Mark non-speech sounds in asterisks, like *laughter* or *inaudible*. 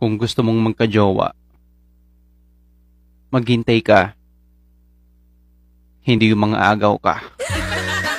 Kung gusto mong magka-jowa, maghintay ka. Hindi yung mga agaw ka. *laughs*